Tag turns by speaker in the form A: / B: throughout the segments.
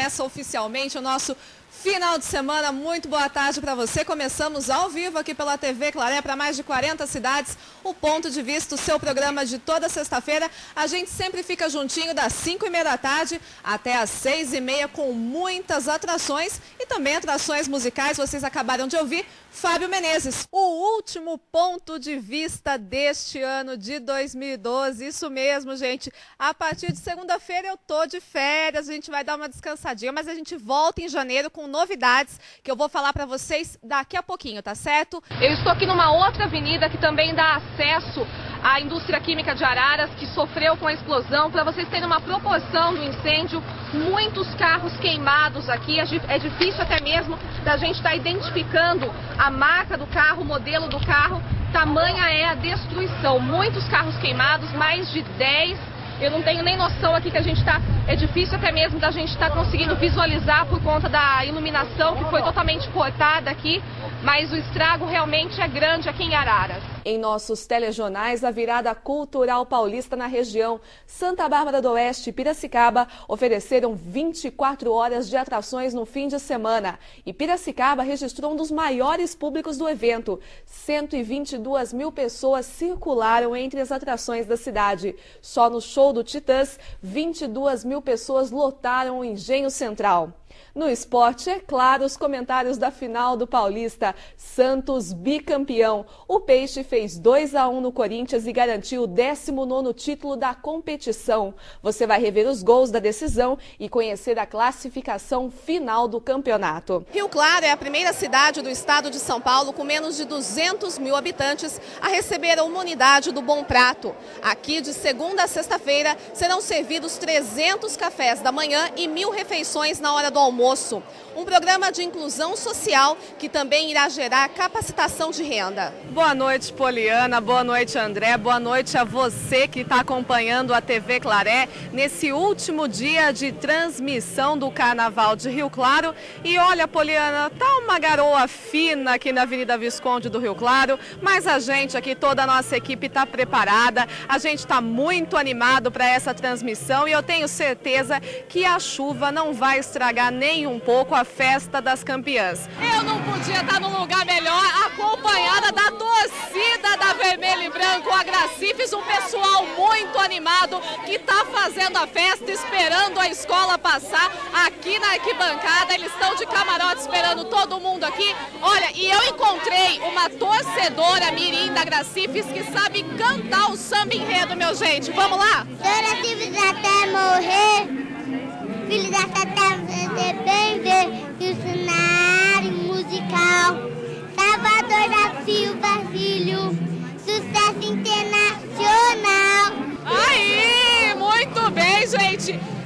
A: começa oficialmente o nosso Final de semana, muito boa tarde para você. Começamos ao vivo aqui pela TV Claré para mais de 40 cidades. O Ponto de Vista, o seu programa de toda sexta-feira. A gente sempre fica juntinho das 5 e meia da tarde até as 6 e meia com muitas atrações e também atrações musicais. Vocês acabaram de ouvir Fábio Menezes, o último ponto de vista deste ano de 2012. Isso mesmo, gente. A partir de segunda-feira eu tô de férias, a gente vai dar uma descansadinha, mas a gente volta em janeiro com novidades que eu vou falar para vocês daqui a pouquinho, tá certo?
B: Eu estou aqui numa outra avenida que também dá acesso à indústria química de Araras, que sofreu com a explosão. Para vocês terem uma proporção do incêndio, muitos carros queimados aqui. É difícil até mesmo da gente estar tá identificando a marca do carro, o modelo do carro. Tamanha é a destruição. Muitos carros queimados, mais de 10 eu não tenho nem noção aqui que a gente está. É difícil até mesmo da gente estar tá conseguindo visualizar por conta da iluminação que foi totalmente cortada aqui mas o estrago realmente é grande aqui em Araras.
A: Em nossos telejornais, a virada cultural paulista na região Santa Bárbara do Oeste e Piracicaba ofereceram 24 horas de atrações no fim de semana. E Piracicaba registrou um dos maiores públicos do evento. 122 mil pessoas circularam entre as atrações da cidade. Só no show do Titãs, 22 mil pessoas lotaram o Engenho Central. No esporte, é claro, os comentários da final do Paulista. Santos bicampeão. O Peixe fez 2 a 1 no Corinthians e garantiu o 19 título da competição. Você vai rever os gols da decisão e conhecer a classificação final do campeonato. Rio Claro é a primeira cidade do estado de São Paulo com menos de 200 mil habitantes a receber a imunidade do Bom Prato. Aqui, de segunda a sexta-feira, serão servidos 300 cafés da manhã e mil refeições na hora do almoço. Um programa de inclusão social que também irá gerar capacitação de renda.
C: Boa noite, Poliana. Boa noite, André. Boa noite a você que está acompanhando a TV Claré nesse último dia de transmissão do Carnaval de Rio Claro. E olha, Poliana, tá uma garoa fina aqui na Avenida Visconde do Rio Claro, mas a gente aqui, toda a nossa equipe está preparada. A gente está muito animado para essa transmissão e eu tenho certeza que a chuva não vai estragar nem um pouco a festa das campeãs.
A: Eu não podia estar num lugar melhor, acompanhada da torcida da Vermelho e Branco, a Gracifes, um pessoal muito animado que está fazendo a festa, esperando a escola passar aqui na arquibancada. Eles estão de camarote esperando todo mundo aqui. Olha, e eu encontrei uma torcedora mirim da Gracifes que sabe cantar o samba enredo, meu gente. Vamos lá?
D: Gracifes até morrer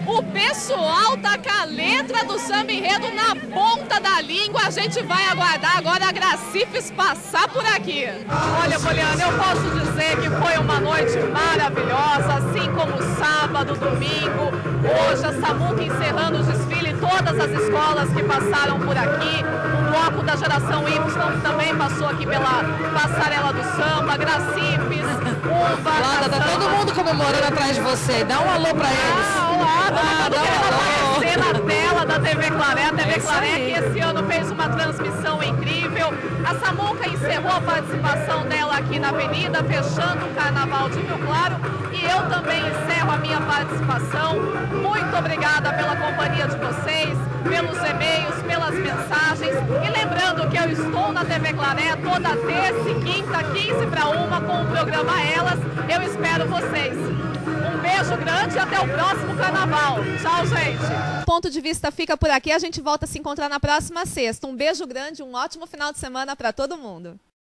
D: O
A: pessoal tá com a letra do samba enredo na ponta da língua. A gente vai aguardar agora a Gracifes passar por aqui.
C: Olha, Poliana, eu posso dizer que foi uma noite maravilhosa, assim como sábado, domingo. Hoje a Samuca encerrando o desfile, todas as escolas que passaram por aqui. O bloco da geração Y também passou aqui pela passarela do samba, Gracifes,
E: Lada, tá todo mundo comemorando atrás de você. Dá um alô pra eles.
C: Ah, olá, ah, todo mundo aparecer na tela da TV Claré. A TV é Claré que esse ano fez uma transmissão incrível. A Samuca encerrou a participação dela aqui na Avenida, fechando o Carnaval de Rio Claro. E eu também encerro a minha participação. Muito obrigada pela companhia de vocês, pelos e-mails, pelas mensagens. E eu estou na TV Claré toda terça e quinta, 15 para uma, com o programa Elas. Eu espero vocês. Um beijo grande e até o próximo carnaval. Tchau, gente.
A: Ponto de vista fica por aqui. A gente volta a se encontrar na próxima sexta. Um beijo grande, um ótimo final de semana para todo mundo.